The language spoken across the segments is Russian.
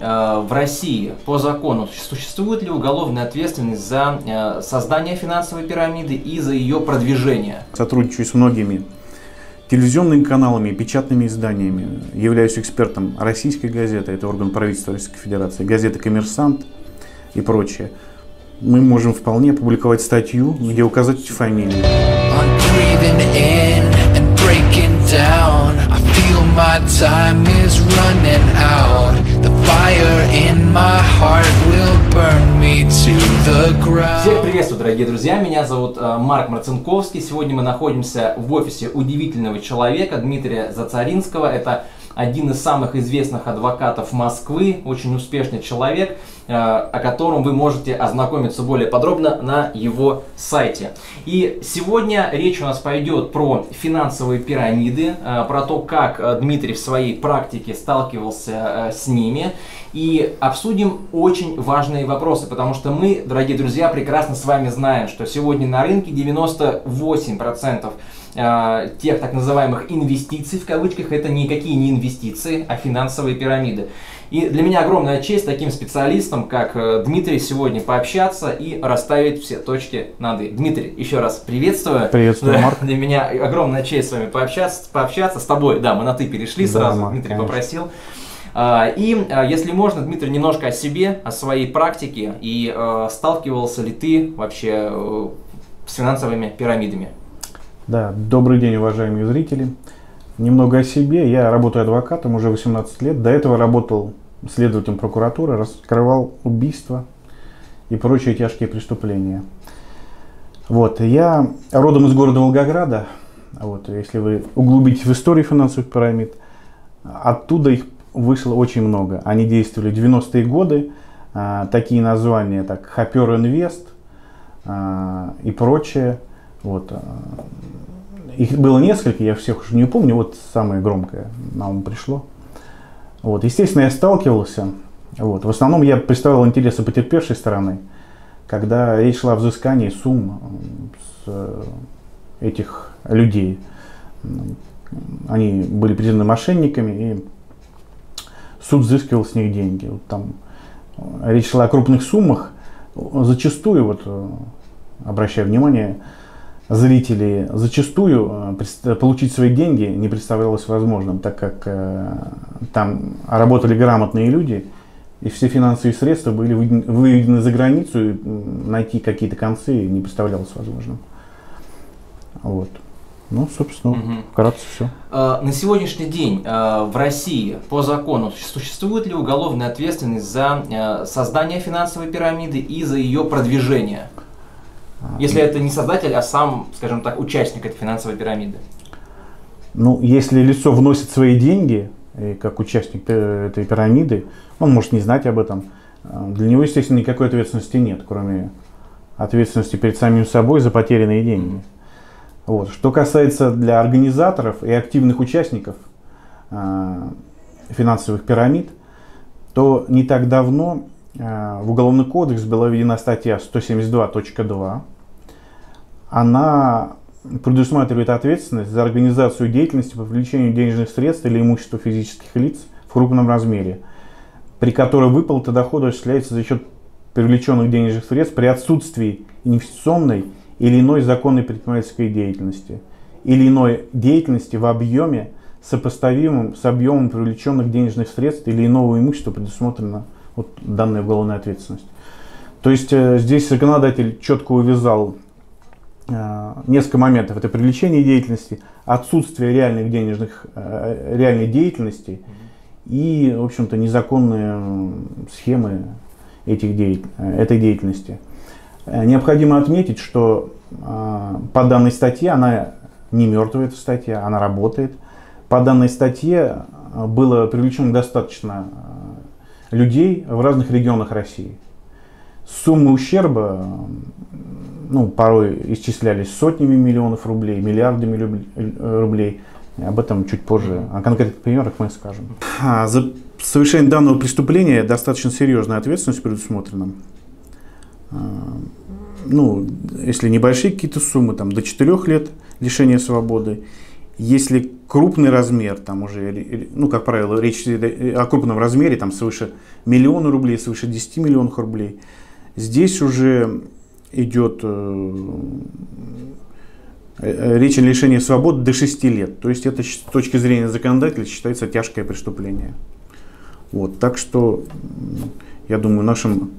Э, в России по закону существует ли уголовная ответственность за э, создание финансовой пирамиды и за ее продвижение? Сотрудничаю с многими телевизионными каналами, печатными изданиями. Являюсь экспертом российской газеты, это орган правительства Российской Федерации, газеты «Коммерсант» и прочее. Мы можем вполне опубликовать статью, где указать эти фамилии. my time is running out Всех приветствую, дорогие друзья, меня зовут э, Марк Марцинковский. Сегодня мы находимся в офисе удивительного человека Дмитрия Зацаринского. Это один из самых известных адвокатов Москвы, очень успешный человек, э, о котором вы можете ознакомиться более подробно на его сайте. И сегодня речь у нас пойдет про финансовые пирамиды, э, про то, как э, Дмитрий в своей практике сталкивался с ними. И обсудим очень важные вопросы, потому что мы, дорогие друзья, прекрасно с вами знаем, что сегодня на рынке 98% э, тех так называемых инвестиций, в кавычках, это никакие не инвестиции, а финансовые пирамиды. И для меня огромная честь таким специалистом, как э, Дмитрий, сегодня пообщаться и расставить все точки над «и». Дмитрий, еще раз приветствую. Приветствую, да, Марк. Для меня огромная честь с вами пообщаться, пообщаться. С тобой, да, мы на «ты» перешли да, сразу, Марк, Дмитрий конечно. попросил. А, и, а, если можно, Дмитрий, немножко о себе, о своей практике и э, сталкивался ли ты вообще э, с финансовыми пирамидами? Да, добрый день, уважаемые зрители. Немного о себе. Я работаю адвокатом уже 18 лет. До этого работал следователем прокуратуры, раскрывал убийства и прочие тяжкие преступления. Вот, я родом из города Волгограда. Вот, если вы углубитесь в историю финансовых пирамид, оттуда их вышло очень много. Они действовали в 90-е годы. А, такие названия, как Хопер Инвест а, и прочее. Вот. А, их было несколько, я всех уже не помню, вот самое громкое на ум пришло. Вот. Естественно, я сталкивался. Вот. В основном я представлял интересы потерпевшей стороны, когда речь шла о взыскании сумм с э, этих людей. Они были признаны мошенниками, и суд взыскивал с них деньги. Вот там речь шла о крупных суммах. Зачастую, вот, э, обращаю внимание, зрителей, зачастую э, получить свои деньги не представлялось возможным, так как э, там работали грамотные люди, и все финансовые средства были выведены за границу, и найти какие-то концы не представлялось возможным. Вот. Ну, собственно, угу. вкратце все. А, на сегодняшний день а, в России по закону существует ли уголовная ответственность за а, создание финансовой пирамиды и за ее продвижение? Если это не создатель, а сам, скажем так, участник этой финансовой пирамиды. Ну, если лицо вносит свои деньги, и как участник этой пирамиды, он может не знать об этом. Для него, естественно, никакой ответственности нет, кроме ответственности перед самим собой за потерянные деньги. Вот. Что касается для организаторов и активных участников э, финансовых пирамид, то не так давно в Уголовный кодекс была введена статья 172.2. Она предусматривает ответственность за организацию деятельности по привлечению денежных средств или имущества физических лиц в крупном размере, при которой выплата дохода осуществляется за счет привлеченных денежных средств при отсутствии инвестиционной или иной законной предпринимательской деятельности, или иной деятельности в объеме, сопоставимым с объемом привлеченных денежных средств или иного имущества, предусмотрена вот данная уголовная ответственность. То есть э, здесь законодатель четко увязал э, несколько моментов. Это привлечение деятельности, отсутствие реальных денежных, э, реальной деятельности и, в общем-то, незаконные схемы этих деятель, этой деятельности. Необходимо отметить, что по данной статье, она не мертвая эта статья, она работает. По данной статье было привлечено достаточно людей в разных регионах России. Суммы ущерба ну, порой исчислялись сотнями миллионов рублей, миллиардами рублей. Об этом чуть позже, о конкретных примерах мы скажем. За совершение данного преступления достаточно серьезная ответственность предусмотрена ну, если небольшие какие-то суммы, там, до 4 лет лишения свободы, Если крупный размер, там уже, ну, как правило, речь о крупном размере, там свыше миллиона рублей, свыше 10 миллионов рублей, здесь уже идет э, э, речь о лишении свободы до 6 лет. То есть это с точки зрения законодателя считается тяжкое преступление. Вот, так что я думаю, нашим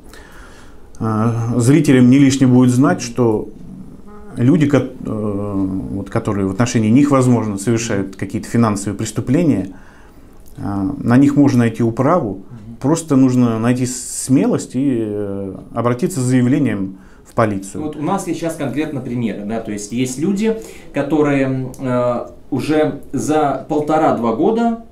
э, зрителям не лишне будет знать, что люди, э, вот, которые в отношении них, возможно, совершают какие-то финансовые преступления, э, на них можно найти управу. Просто нужно найти смелость и э, обратиться с заявлением в полицию. Вот у нас есть сейчас конкретно примеры, да, то есть есть люди, которые э, уже за полтора-два года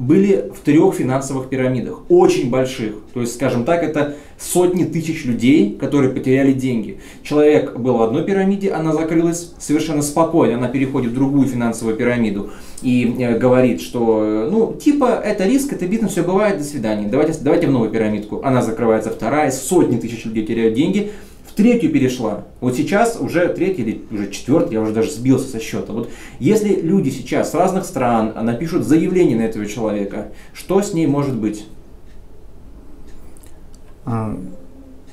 были в трех финансовых пирамидах, очень больших. То есть, скажем так, это сотни тысяч людей, которые потеряли деньги. Человек был в одной пирамиде, она закрылась совершенно спокойно, она переходит в другую финансовую пирамиду и э, говорит, что, ну, типа, это риск, это бизнес, все бывает, до свидания. Давайте, давайте в новую пирамидку. Она закрывается вторая, сотни тысяч людей теряют деньги, в третью перешла. Вот сейчас уже третий или уже четвертый, я уже даже сбился со счета. Вот если люди сейчас с разных стран напишут заявление на этого человека, что с ней может быть? А,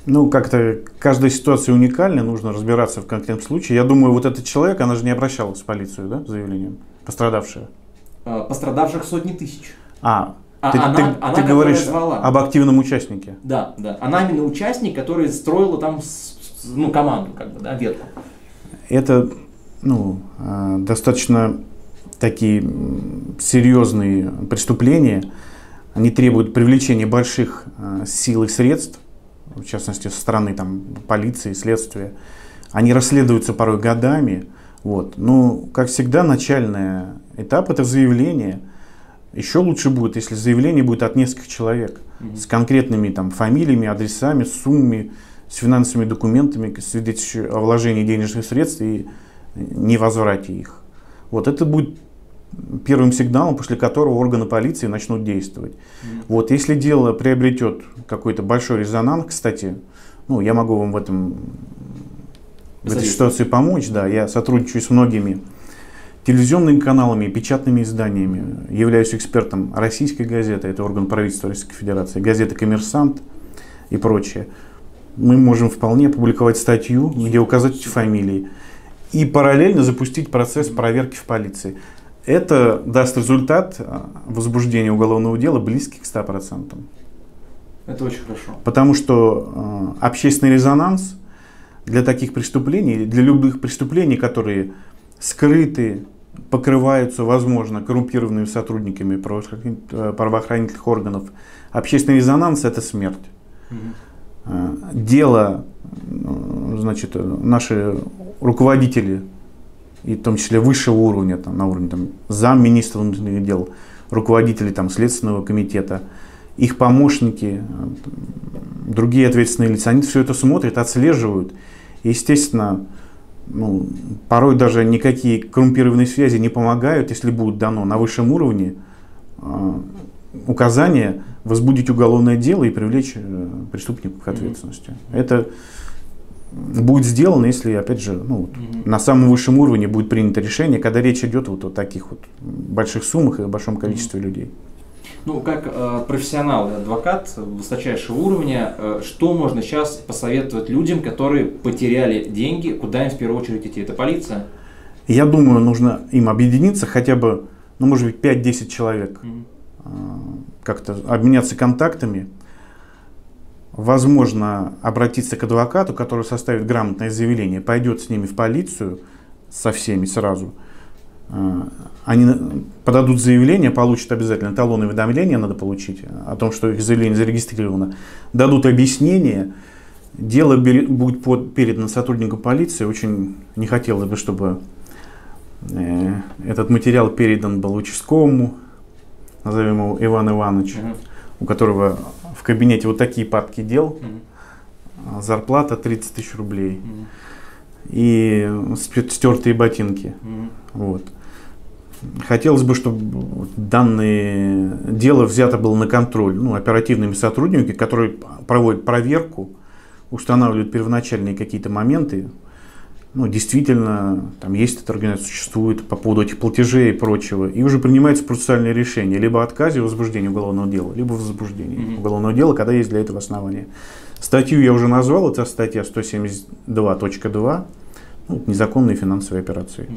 ну, как-то каждая ситуация уникальна, нужно разбираться в конкретном случае. Я думаю, вот этот человек, она же не обращалась в полицию, да, с заявлением? Пострадавшая? А, пострадавших сотни тысяч. А, а ты, она, ты, она, ты говоришь звала. об активном участнике. Да, да. Она именно участник, который строила там ну, команду, как бы, да, ветку. Это ну, а, достаточно такие серьезные преступления. Они требуют привлечения больших а, сил и средств, в частности, со стороны там, полиции, следствия. Они расследуются порой годами. Вот. Но, как всегда, начальный этап – это заявление – еще лучше будет, если заявление будет от нескольких человек с конкретными там, фамилиями, адресами, суммами, с финансовыми документами, свидетельствующими о вложении денежных средств и невозврате их. Вот это будет первым сигналом, после которого органы полиции начнут действовать. Mm. Вот если дело приобретет какой-то большой резонанс, кстати, ну, я могу вам в этом в этой ситуации помочь, да, я сотрудничаю с многими телевизионными каналами и печатными изданиями. Являюсь экспертом российской газеты, это орган правительства Российской Федерации, газеты «Коммерсант» и прочее. Мы можем вполне опубликовать статью, где указать эти фамилии, и параллельно запустить процесс проверки в полиции. Это даст результат а, возбуждения уголовного дела близкий к 100%. Это очень хорошо. Потому что э, общественный резонанс для таких преступлений, для любых преступлений, которые скрыты покрываются, возможно, коррумпированными сотрудниками э, правоохранительных органов. Общественный резонанс – это смерть. Угу. Дело, э, значит, наши руководители, и в том числе высшего уровня, там, на уровне там, замминистра внутренних дел, руководители там, Следственного комитета, их помощники, другие ответственные лица, они все это смотрят, отслеживают. И, естественно, ну, порой даже никакие коррумпированные связи не помогают, если будет дано на высшем уровне э, указание возбудить уголовное дело и привлечь э, преступников к ответственности. Mm-hmm. Это будет сделано, если, опять же, ну, вот, mm-hmm. на самом высшем уровне будет принято решение, когда речь идет вот о таких вот больших суммах и о большом количестве mm-hmm. людей. Ну, как э, профессионал и адвокат высочайшего уровня, э, что можно сейчас посоветовать людям, которые потеряли деньги, куда им в первую очередь идти? Это полиция? Я думаю, нужно им объединиться хотя бы, ну, может быть, 5-10 человек, mm-hmm. э, как-то обменяться контактами, возможно, обратиться к адвокату, который составит грамотное заявление, пойдет с ними в полицию, со всеми сразу – а, они подадут заявление, получат обязательно талоны уведомления, надо получить о том, что их заявление зарегистрировано, дадут объяснение, дело будет под, передано сотруднику полиции. Очень не хотелось бы, чтобы э, этот материал передан был участковому, назовем его Иван Иванович, угу. у которого кабинете вот такие папки дел, угу. зарплата 30 тысяч рублей угу. и стертые ботинки. Угу. Вот. Хотелось бы, чтобы данное дело взято было на контроль ну, оперативными сотрудниками, которые проводят проверку, устанавливают первоначальные какие-то моменты, ну, действительно, там есть эта организация, существует по поводу этих платежей и прочего, и уже принимается процессуальное решение, либо отказе возбуждения уголовного дела, либо возбуждении mm-hmm. уголовного дела, когда есть для этого основания. Статью я уже назвал, это статья 172.2, ну, незаконные финансовые операции.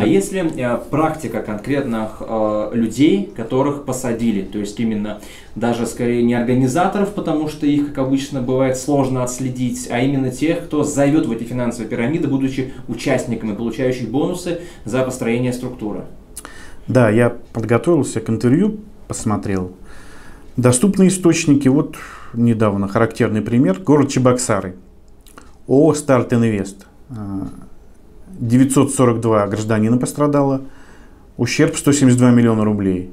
А если э, практика конкретных э, людей, которых посадили, то есть именно даже скорее не организаторов, потому что их, как обычно, бывает сложно отследить, а именно тех, кто зовет в эти финансовые пирамиды, будучи участниками, получающих бонусы за построение структуры? Да, я подготовился к интервью, посмотрел. Доступные источники, вот недавно характерный пример, город Чебоксары, ООО «Старт Инвест». 942 гражданина пострадало, ущерб 172 миллиона рублей.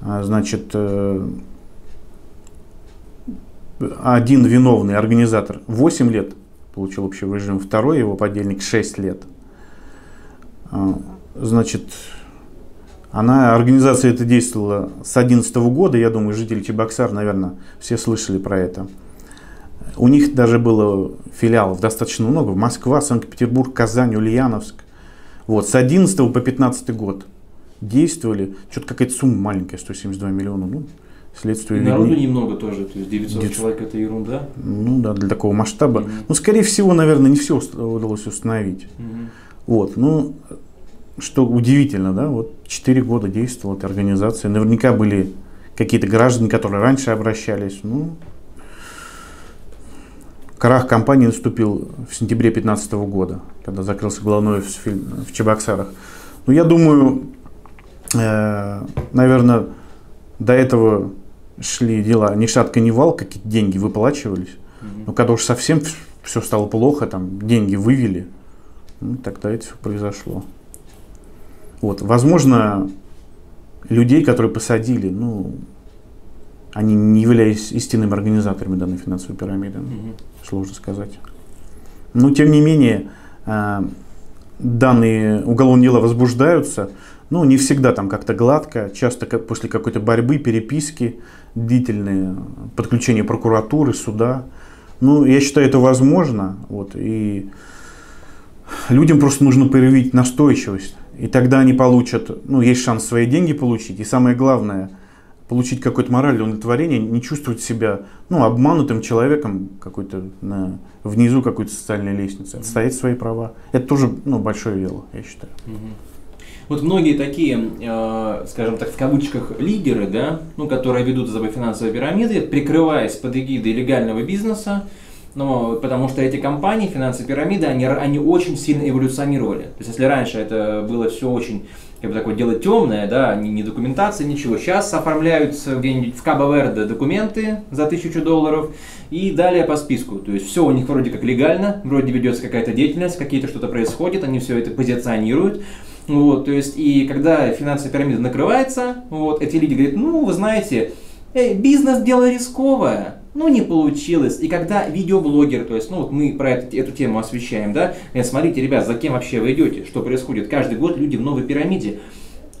А, значит, э, один виновный организатор 8 лет получил общий режим, второй его подельник 6 лет. А, значит, она, организация это действовала с 2011 года, я думаю, жители Чебоксар, наверное, все слышали про это. У них даже было филиалов достаточно много. Москва, Санкт-Петербург, Казань, Ульяновск. Вот, с 11 по 15 год действовали. Что-то какая-то сумма маленькая, 172 миллиона. Ну, следствие Народу виднее. немного тоже, то есть 900 900 человек это ерунда. Ну да, для такого масштаба. Угу. Ну, скорее всего, наверное, не все удалось установить. Угу. Вот, ну, что удивительно, да, вот 4 года действовала эта организация. Наверняка были какие-то граждане, которые раньше обращались. Ну, Крах компании наступил в сентябре 2015 года, когда закрылся головной офис в Чебоксарах. Ну, я думаю, э, наверное, до этого шли дела ни шатка, ни вал, какие-то деньги выплачивались. Но когда уж совсем все стало плохо, там деньги вывели, ну, тогда это все произошло. Вот, возможно, людей, которые посадили, ну, они не являются истинными организаторами данной финансовой пирамиды. Угу. Сложно сказать. Но тем не менее, э, данные уголовные дела возбуждаются, ну, не всегда там как-то гладко, часто после какой-то борьбы, переписки, длительные, подключение прокуратуры, суда. Ну, я считаю, это возможно. Вот, и людям просто нужно проявить настойчивость. И тогда они получат, ну, есть шанс свои деньги получить. И самое главное – получить какое-то моральное удовлетворение, не чувствовать себя ну, обманутым человеком какой-то на, внизу какой-то социальной лестницы, отстоять свои права. Это тоже ну, большое дело, я считаю. Вот многие такие, э, скажем так, в кавычках лидеры, да, ну, которые ведут за собой финансовые пирамиды, прикрываясь под эгидой легального бизнеса, но потому что эти компании, финансовые пирамиды, они, они очень сильно эволюционировали. То есть если раньше это было все очень как бы такое дело темное, да, не, не документация, ничего. Сейчас оформляются где-нибудь в Кабо-Верде документы за тысячу долларов и далее по списку. То есть все у них вроде как легально, вроде ведется какая-то деятельность, какие-то что-то происходит, они все это позиционируют. Вот, то есть, и когда финансовая пирамида накрывается, вот, эти люди говорят, ну, вы знаете, эй, бизнес дело рисковое, ну, не получилось. И когда видеоблогер, то есть, ну, вот мы про это, эту тему освещаем, да, говорят, смотрите, ребят, за кем вообще вы идете, что происходит. Каждый год люди в новой пирамиде.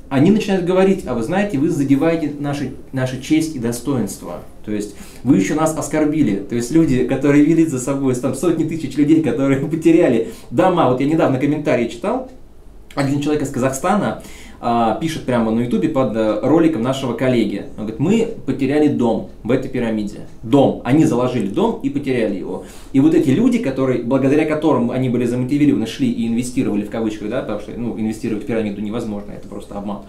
Они начинают говорить, а вы знаете, вы задеваете наши, нашу честь и достоинство. То есть вы еще нас оскорбили. То есть люди, которые вели за собой там сотни тысяч людей, которые потеряли дома. Вот я недавно комментарий читал, один человек из Казахстана, а, пишет прямо на ютубе под э, роликом нашего коллеги. Он говорит, мы потеряли дом в этой пирамиде. Дом. Они заложили дом и потеряли его. И вот эти люди, которые, благодаря которым они были замотивированы, шли и инвестировали в кавычках, да, потому что ну, инвестировать в пирамиду невозможно, это просто обман.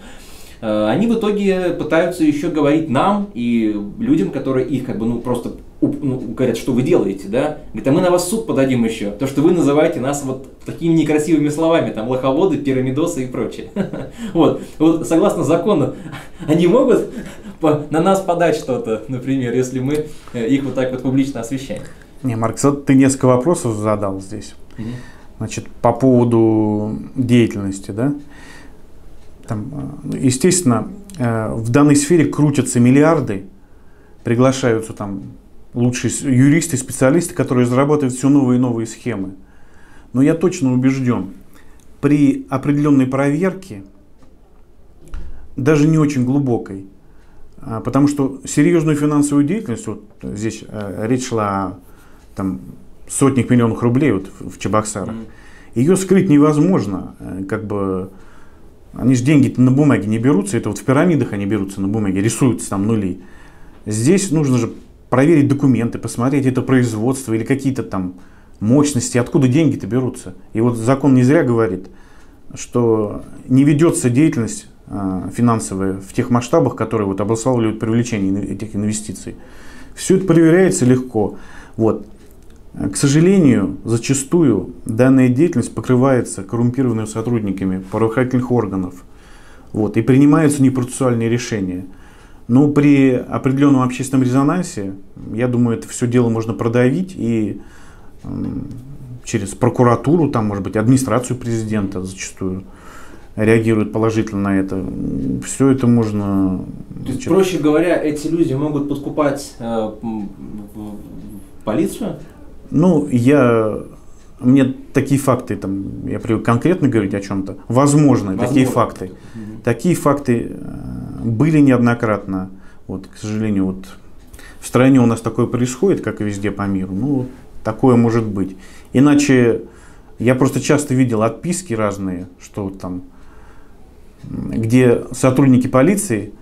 Э, они в итоге пытаются еще говорить нам и людям, которые их как бы ну просто ну, говорят, что вы делаете, да? Говорит, а мы на вас суд подадим еще. То, что вы называете нас вот такими некрасивыми словами, там, лоховоды, пирамидосы и прочее. Вот, вот согласно закону, они могут на нас подать что-то, например, если мы э, их вот так вот публично освещаем. Не, Марк, ты несколько вопросов задал здесь. Значит, по поводу деятельности, да? Там, э, естественно, э, в данной сфере крутятся миллиарды, приглашаются там лучшие юристы, специалисты, которые разрабатывают все новые и новые схемы. Но я точно убежден, при определенной проверке, даже не очень глубокой, а, потому что серьезную финансовую деятельность, вот здесь э, речь шла о там, сотнях миллионов рублей вот в Чебоксарах. Ее скрыть невозможно. Э, как бы они же деньги на бумаге не берутся, это вот в пирамидах они берутся на бумаге, рисуются там нули. Здесь нужно же проверить документы, посмотреть это производство или какие-то там мощности, откуда деньги-то берутся. И вот закон не зря говорит, что не ведется деятельность э, финансовая в тех масштабах, которые вот обуславливают привлечение этих инвестиций. Все это проверяется легко. Вот. К сожалению, зачастую данная деятельность покрывается коррумпированными сотрудниками правоохранительных органов. Вот, и принимаются непроцессуальные решения. Но при определенном общественном резонансе, я думаю, это все дело можно продавить и через прокуратуру, там, может быть, администрацию президента зачастую реагирует положительно на это. Все это можно... То есть, проще говоря, эти люди могут подкупать э, полицию? Ну, я мне такие факты, там, я привык конкретно говорить о чем-то, возможно, Возможно. такие факты. Угу. Такие факты э, были неоднократно. Вот, к сожалению, вот в стране у нас такое происходит, как и везде по миру. Ну, такое может быть. Иначе я просто часто видел отписки разные, что там, где сотрудники полиции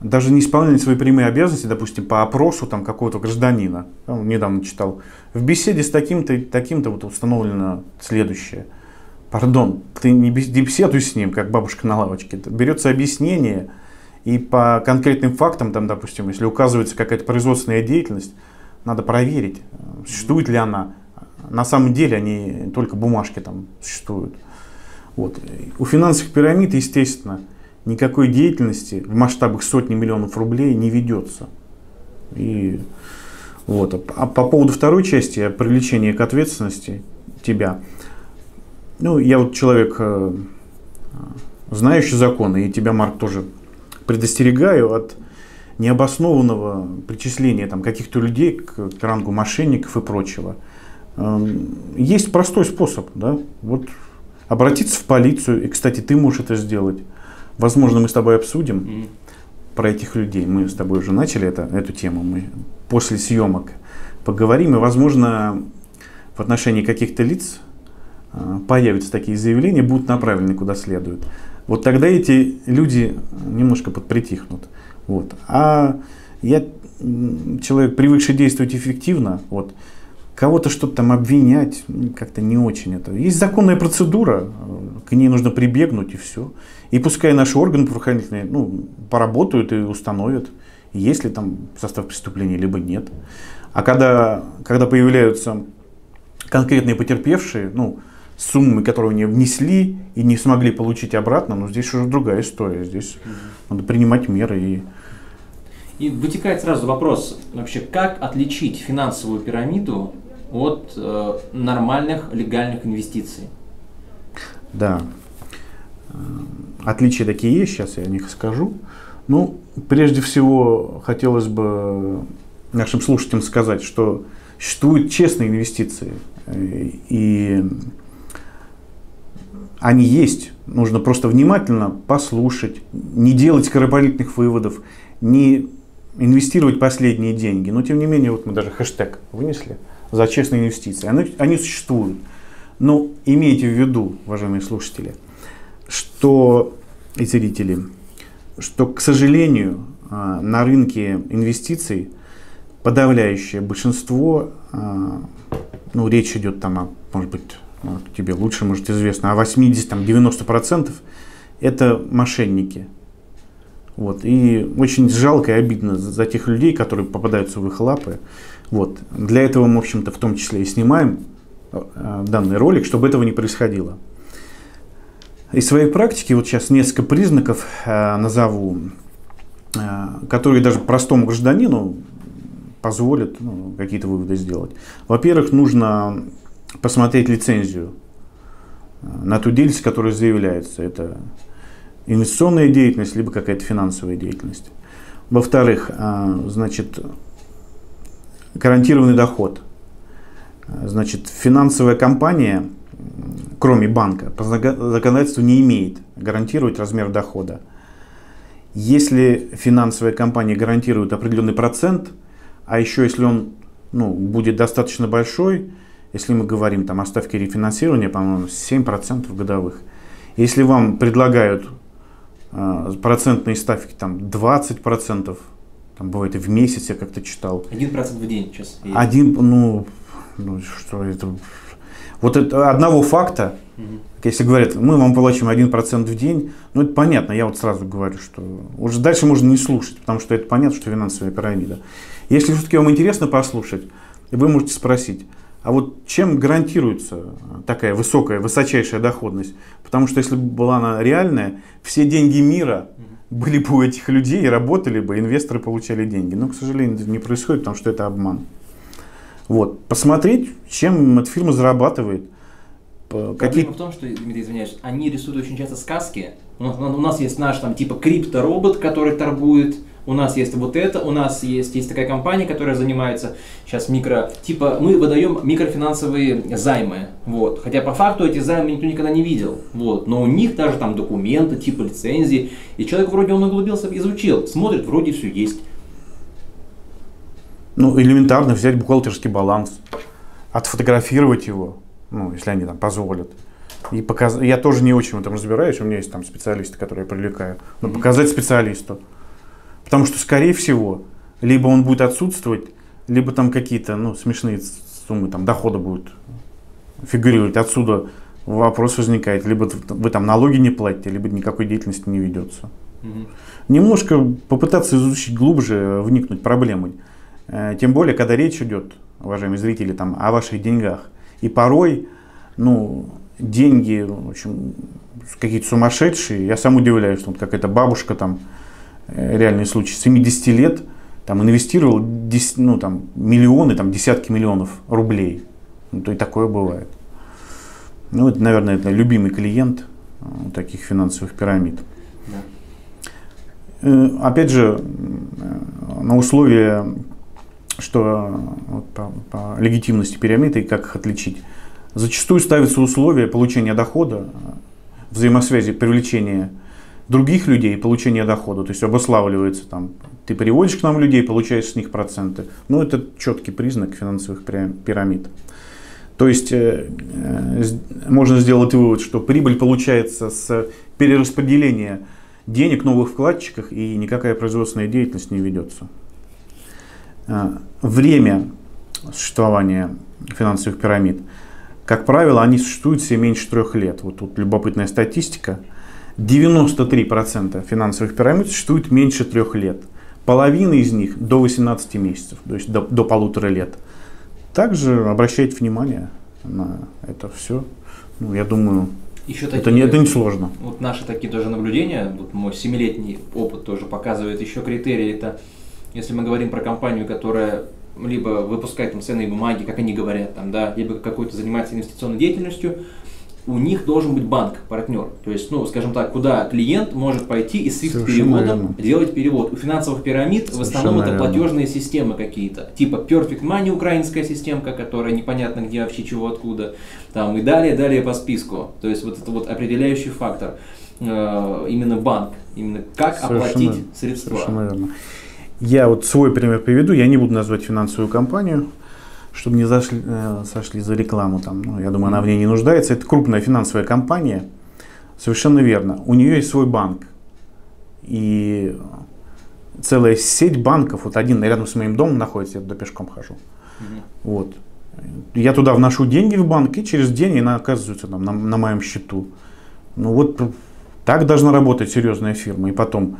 даже не исполняли свои прямые обязанности, допустим, по опросу там какого-то гражданина. Я недавно читал. В беседе с таким-то, таким-то вот установлено следующее. Пардон, ты не беседуй с ним, как бабушка на лавочке. Берется объяснение, и по конкретным фактам, там, допустим, если указывается какая-то производственная деятельность, надо проверить, существует ли она. На самом деле они только бумажки там существуют. Вот. У финансовых пирамид, естественно, никакой деятельности в масштабах сотни миллионов рублей не ведется. И вот. А по поводу второй части, привлечения к ответственности тебя. Ну, я вот человек, э, знающий законы, и тебя, Марк, тоже предостерегаю от необоснованного причисления там, каких-то людей к, к рангу мошенников и прочего. Эм, есть простой способ, да, вот обратиться в полицию, и, кстати, ты можешь это сделать. Возможно, мы с тобой обсудим mm. про этих людей. Мы с тобой уже начали это, эту тему. Мы после съемок поговорим. И, возможно, в отношении каких-то лиц э, появятся такие заявления, будут направлены куда следует. Вот тогда эти люди немножко подпритихнут. Вот. А я человек, привыкший действовать эффективно, вот, кого-то что-то там обвинять, как-то не очень это. Есть законная процедура, к ней нужно прибегнуть и все. И пускай наши органы правоохранительные ну, поработают и установят, есть ли там состав преступления, либо нет. А когда, когда появляются конкретные потерпевшие, ну, суммы, которые они внесли и не смогли получить обратно, ну, здесь уже другая история. Здесь угу. надо принимать меры и и вытекает сразу вопрос, вообще, как отличить финансовую пирамиду от э, нормальных легальных инвестиций? Да. Э, отличия такие есть, сейчас я о них скажу. Ну, прежде всего, хотелось бы нашим слушателям сказать, что существуют честные инвестиции. Э, и они есть. Нужно просто внимательно послушать, не делать скоропалительных выводов, не инвестировать последние деньги. Но тем не менее, вот мы даже хэштег вынесли за честные инвестиции. Они, они существуют. Но имейте в виду, уважаемые слушатели, что и зрители, что, к сожалению, а, на рынке инвестиций подавляющее большинство, а, ну, речь идет там о, может быть, тебе лучше, может, известно, о 80-90% это мошенники. Вот. И очень жалко и обидно за тех людей, которые попадаются в их лапы. Вот. Для этого мы, в общем-то, в том числе и снимаем э, данный ролик, чтобы этого не происходило. Из своей практики вот сейчас несколько признаков э, назову, э, которые даже простому гражданину позволят ну, какие-то выводы сделать. Во-первых, нужно посмотреть лицензию э, на ту деятельность, которая заявляется. Это инвестиционная деятельность, либо какая-то финансовая деятельность. Во-вторых, э, значит, гарантированный доход. Э, значит, финансовая компания, кроме банка, по законодательству не имеет гарантировать размер дохода. Если финансовая компания гарантирует определенный процент, а еще если он ну, будет достаточно большой, если мы говорим там, о ставке рефинансирования, по-моему, 7% годовых. Если вам предлагают процентные ставки там 20%, там бывает и в месяц, я как-то читал. Один процент в день сейчас. Один, ну, ну что это, вот это одного факта, угу. если говорят, мы вам платим 1% в день, ну это понятно, я вот сразу говорю, что уже дальше можно не слушать, потому что это понятно, что финансовая пирамида. Если все-таки вам интересно послушать, вы можете спросить, а вот чем гарантируется такая высокая, высочайшая доходность? Потому что если бы была она реальная, все деньги мира были бы у этих людей, работали бы, инвесторы получали деньги. Но, к сожалению, это не происходит, потому что это обман. Вот. Посмотреть, чем эта фирма зарабатывает. Проблема Какие... в том, что, Дмитрий, извиняюсь, они рисуют очень часто сказки. У нас, у нас есть наш там типа крипторобот, который торгует. У нас есть вот это, у нас есть, есть такая компания, которая занимается сейчас микро... Типа мы выдаем микрофинансовые займы. Вот. Хотя по факту эти займы никто никогда не видел. Вот. Но у них даже там документы, типа лицензии. И человек вроде он углубился, изучил, смотрит, вроде все есть. Ну, элементарно взять бухгалтерский баланс, отфотографировать его, ну, если они там позволят. И показ... Я тоже не очень в этом разбираюсь, у меня есть там специалисты, которые я привлекаю. Но показать специалисту. Потому что, скорее всего, либо он будет отсутствовать, либо там какие-то ну, смешные суммы там, дохода будут фигурировать. Отсюда вопрос возникает, либо вы там налоги не платите, либо никакой деятельности не ведется. Угу. Немножко попытаться изучить глубже, вникнуть проблемой. Э, тем более, когда речь идет, уважаемые зрители, там, о ваших деньгах. И порой, ну, деньги, в общем, какие-то сумасшедшие. Я сам удивляюсь, что вот какая-то бабушка там, реальный случай, 70 лет, там инвестировал 10, ну, там, миллионы, там, десятки миллионов рублей. Ну, то и такое бывает. Ну, это, наверное, это любимый клиент э, таких финансовых пирамид. Да. Опять же, на условия что вот, по, по легитимности пирамиды и как их отличить. Зачастую ставятся условия получения дохода, взаимосвязи привлечения других людей получения дохода. То есть обуславливается там, ты переводишь к нам людей, получаешь с них проценты. Ну, это четкий признак финансовых пирамид. То есть э, э, можно сделать вывод, что прибыль получается с перераспределения денег новых вкладчиках и никакая производственная деятельность не ведется. Э, время существования финансовых пирамид, как правило, они существуют все меньше трех лет. Вот тут любопытная статистика. 93% финансовых пирамид существуют меньше трех лет. Половина из них до 18 месяцев, то есть до, до полутора лет. Также обращайте внимание на это все. Ну, я думаю, еще это, такие, не, это не сложно. Вот наши такие тоже наблюдения, вот мой семилетний опыт тоже показывает еще критерии. Это если мы говорим про компанию, которая либо выпускает там ценные бумаги, как они говорят, там, да, либо какой-то занимается инвестиционной деятельностью, у них должен быть банк, партнер. То есть, ну, скажем так, куда клиент может пойти и с переводом делать перевод. У финансовых пирамид Совершенно в основном это платежные верно. системы какие-то. Типа Perfect Money, украинская системка, которая непонятно где вообще чего откуда. Там, и далее, далее по списку. То есть вот это вот определяющий фактор. Э, именно банк. Именно как Совершенно, оплатить средства. Совершенно верно. Я вот свой пример приведу, я не буду назвать финансовую компанию, чтобы не зашли, э, сошли за рекламу там. Ну, я думаю, она в ней не нуждается. Это крупная финансовая компания. Совершенно верно. У нее есть свой банк. И целая сеть банков, вот один рядом с моим домом находится, я туда пешком хожу. Угу. Вот. Я туда вношу деньги в банк, и через день она оказывается там, на, на моем счету. Ну вот так должна работать серьезная фирма. И потом,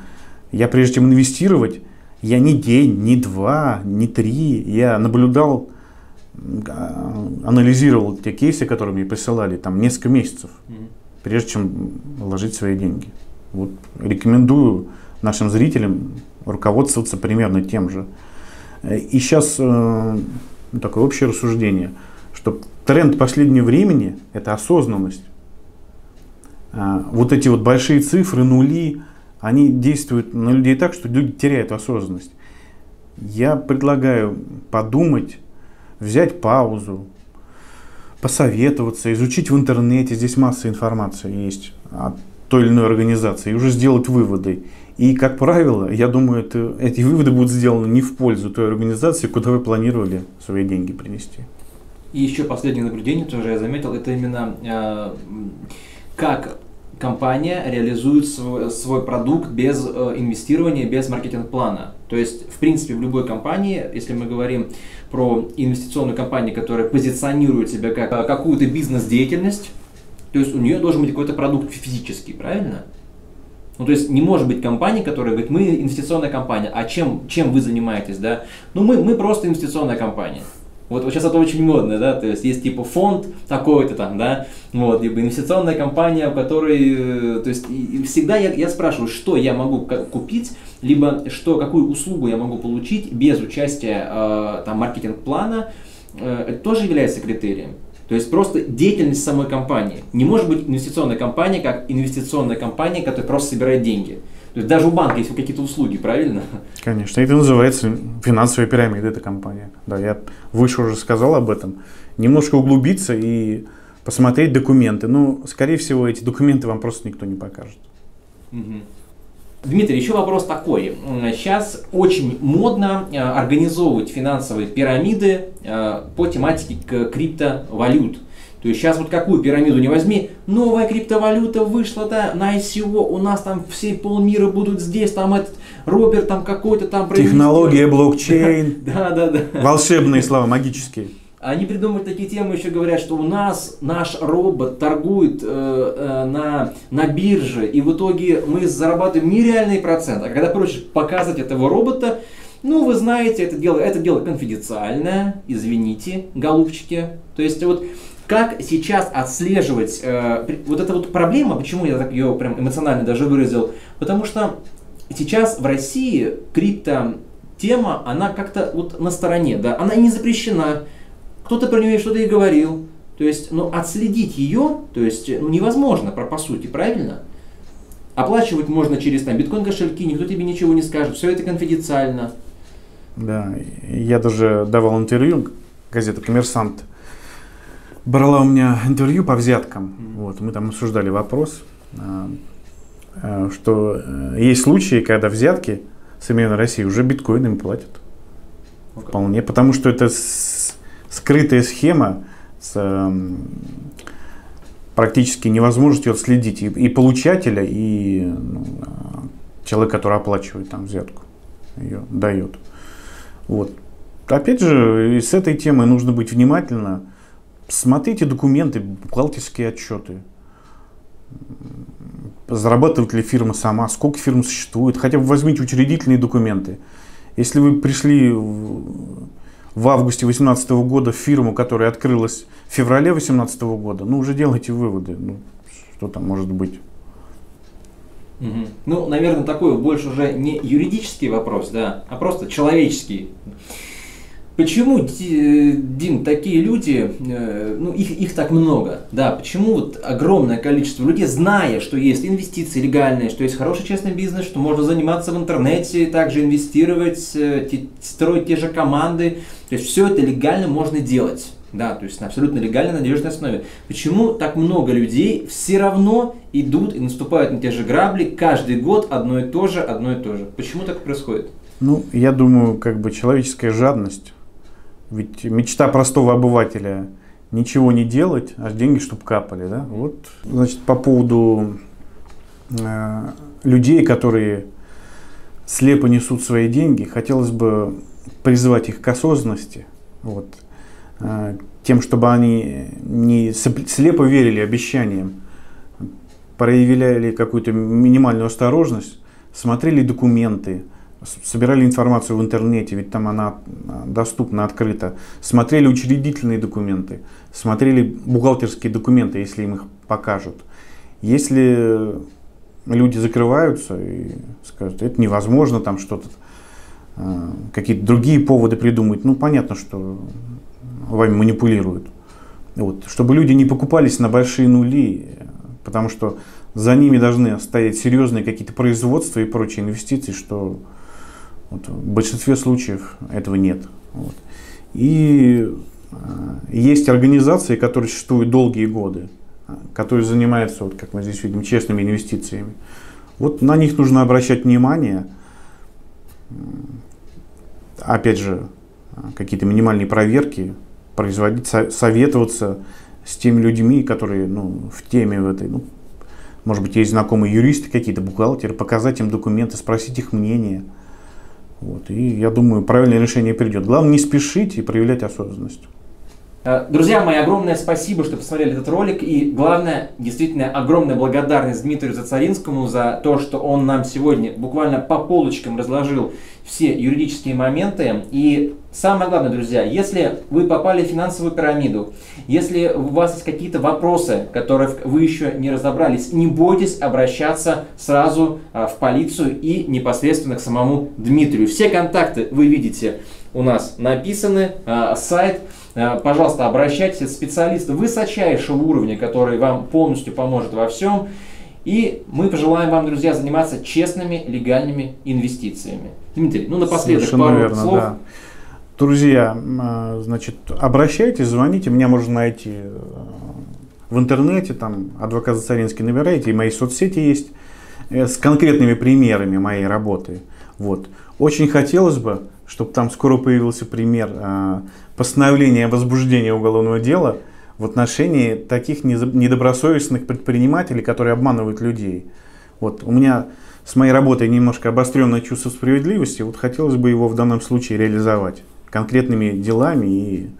я прежде чем инвестировать, я ни день, ни два, ни три, я наблюдал, анализировал те кейсы, которые мне присылали, там несколько месяцев, прежде чем вложить свои деньги. Вот рекомендую нашим зрителям руководствоваться примерно тем же. И сейчас э, такое общее рассуждение, что тренд последнего времени – это осознанность. А, вот эти вот большие цифры, нули, они действуют на людей так, что люди теряют осознанность. Я предлагаю подумать, взять паузу, посоветоваться, изучить в интернете, здесь масса информации есть о той или иной организации, и уже сделать выводы. И, как правило, я думаю, это, эти выводы будут сделаны не в пользу той организации, куда вы планировали свои деньги принести. И еще последнее наблюдение тоже я заметил, это именно э, как компания реализует свой, свой продукт без э, инвестирования, без маркетинг-плана. То есть, в принципе, в любой компании, если мы говорим про инвестиционную компанию, которая позиционирует себя как э, какую-то бизнес-деятельность, то есть у нее должен быть какой-то продукт физический, правильно? Ну, то есть не может быть компании, которая говорит, мы инвестиционная компания, а чем, чем вы занимаетесь, да? Ну, мы, мы просто инвестиционная компания. Вот, вот сейчас это очень модно, да, то есть есть типа фонд такой-то там, да, вот, либо инвестиционная компания, в которой, э, то есть и всегда я, я спрашиваю, что я могу купить, либо что, какую услугу я могу получить без участия э, там маркетинг-плана, э, это тоже является критерием. То есть просто деятельность самой компании. Не может быть инвестиционная компания как инвестиционная компания, которая просто собирает деньги. Даже у банка есть какие-то услуги, правильно? Конечно, это называется финансовая пирамида, эта компания. Да, я выше уже сказал об этом. Немножко углубиться и посмотреть документы. Но, скорее всего, эти документы вам просто никто не покажет. Угу. Дмитрий, еще вопрос такой. Сейчас очень модно э, организовывать финансовые пирамиды э, по тематике криптовалют. То есть сейчас вот какую пирамиду не возьми, новая криптовалюта вышла да, на ICO, у нас там все полмира будут здесь, там этот Роберт там какой-то там... Технология, блокчейн. Да, да, да. Волшебные слова, магические. Они придумывают такие темы, еще говорят, что у нас наш робот торгует э, э, на, на бирже, и в итоге мы зарабатываем нереальный процент. А когда просишь показать этого робота, ну, вы знаете, это дело, это дело конфиденциальное, извините, голубчики. То есть вот как сейчас отслеживать э, вот эта вот проблема, почему я так ее прям эмоционально даже выразил, потому что сейчас в России крипто тема, она как-то вот на стороне, да, она не запрещена, кто-то про нее что-то и говорил. То есть, ну, отследить ее, то есть, ну, невозможно, по, по сути, правильно? Оплачивать можно через там биткоин кошельки, никто тебе ничего не скажет, все это конфиденциально. Да, я даже давал интервью, газета «Коммерсант» брала у меня интервью по взяткам. Вот, мы там обсуждали вопрос, а, а, что э, есть случаи, когда взятки современной России уже биткоинами платят. Вполне, потому что это скрытая схема с эм, практически невозможностью отследить и, и получателя, и ну, человека, который оплачивает там взятку, ее дает. Вот. Опять же, с этой темой нужно быть внимательно. Смотрите документы, бухгалтерские отчеты. Зарабатывает ли фирма сама, сколько фирм существует. Хотя бы возьмите учредительные документы. Если вы пришли в августе 2018 года фирму, которая открылась в феврале 2018 года, ну уже делайте выводы, ну, что там может быть. Угу. Ну, наверное, такой больше уже не юридический вопрос, да, а просто человеческий. Почему, Дим, такие люди, э, ну их, их так много, да, почему вот огромное количество людей, зная, что есть инвестиции легальные, что есть хороший честный бизнес, что можно заниматься в интернете, также инвестировать, э, строить те же команды, то есть все это легально можно делать. Да, то есть на абсолютно легальной, надежной основе. Почему так много людей все равно идут и наступают на те же грабли каждый год одно и то же, одно и то же? Почему так происходит? Ну, я думаю, как бы человеческая жадность ведь мечта простого обывателя ничего не делать, а деньги, чтобы капали. Да? Вот, значит, по поводу э, людей, которые слепо несут свои деньги, хотелось бы призвать их к осознанности. Вот, э, тем, чтобы они не слепо верили обещаниям, проявляли какую-то минимальную осторожность, смотрели документы, собирали информацию в интернете, ведь там она а, доступна открыто, смотрели учредительные документы, смотрели бухгалтерские документы, если им их покажут. Если люди закрываются и скажут, это невозможно, там что-то, а, какие-то другие поводы придумать, ну понятно, что вами манипулируют. Вот. Чтобы люди не покупались на большие нули, потому что за ними должны стоять серьезные какие-то производства и прочие инвестиции, что вот, в большинстве случаев этого нет. Вот. И э, есть организации, которые существуют долгие годы, а, которые занимаются, вот, как мы здесь видим, честными инвестициями. Вот на них нужно обращать внимание. Опять же, какие-то минимальные проверки, производить, советоваться с теми людьми, которые ну, в теме в этой. Ну, может быть, есть знакомые юристы какие-то, бухгалтеры, показать им документы, спросить их мнение. Вот. И я думаю, правильное решение придет. Главное не спешить и проявлять осознанность. Э, друзья мои, огромное спасибо, что посмотрели этот ролик. И главное, действительно, огромная благодарность Дмитрию Зацаринскому за то, что он нам сегодня буквально по полочкам разложил все юридические моменты. И самое главное, друзья, если вы попали в финансовую пирамиду, если у вас есть какие-то вопросы, которые вы еще не разобрались, не бойтесь обращаться сразу а, в полицию и непосредственно к самому Дмитрию. Все контакты вы видите у нас написаны, а, сайт – пожалуйста, обращайтесь, это специалисты высочайшего уровня, который вам полностью поможет во всем. И мы пожелаем вам, друзья, заниматься честными, легальными инвестициями. Дмитрий, ну напоследок Совершенно пару верно, слов. Да. Друзья, э, значит, обращайтесь, звоните, меня можно найти э, в интернете, там, адвокат Зацаринский набираете, и мои соцсети есть с конкретными примерами моей работы. Вот. Очень хотелось бы, чтобы там скоро появился пример э, постановления о возбуждении уголовного дела в отношении таких недобросовестных предпринимателей, которые обманывают людей. Вот у меня с моей работой немножко обостренное чувство справедливости, вот хотелось бы его в данном случае реализовать конкретными делами и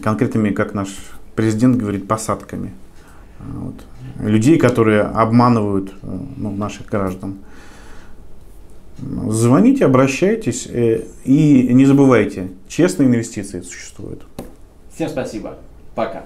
конкретными, как наш президент говорит, посадками. Вот. Людей, которые обманывают э, ну, наших граждан. Звоните, обращайтесь э, и не забывайте, честные инвестиции существуют. Всем спасибо. Пока.